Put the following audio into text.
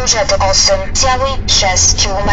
Duże do 8,6 km.